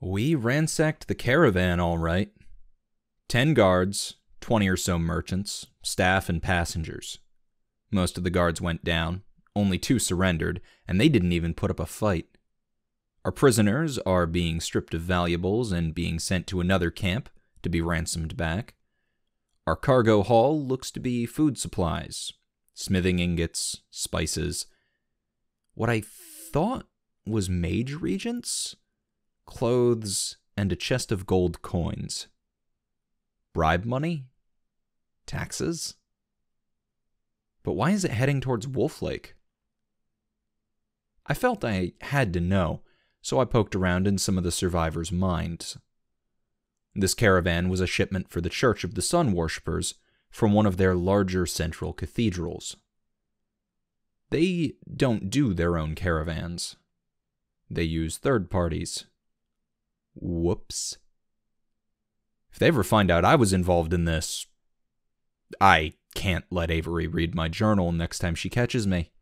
We ransacked the caravan all right. Ten guards, twenty or so merchants, staff, and passengers. Most of the guards went down, only two surrendered, and they didn't even put up a fight. Our prisoners are being stripped of valuables and being sent to another camp to be ransomed back. Our cargo haul looks to be food supplies, smithing ingots, spices. What I thought was mage reagents, clothes, and a chest of gold coins. Bribe money? Taxes? But why is it heading towards Wolf Lake? I felt I had to know, so I poked around in some of the survivors' minds. This caravan was a shipment for the Church of the Sun Worshippers from one of their larger central cathedrals. They don't do their own caravans. They use third parties. Whoops. If they ever find out I was involved in this, I can't let Avery read my journal next time she catches me.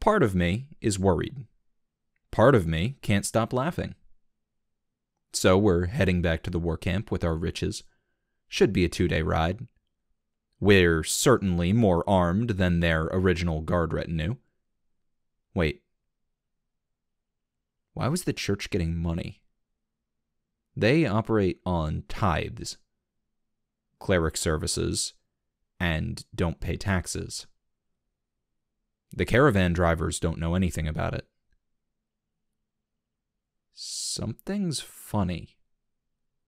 Part of me is worried. Part of me can't stop laughing. So we're heading back to the war camp with our riches. Should be a two day ride. We're certainly more armed than their original guard retinue. Wait. Why was the church getting money? They operate on tithes, cleric services, and don't pay taxes. The caravan drivers don't know anything about it. Something's funny.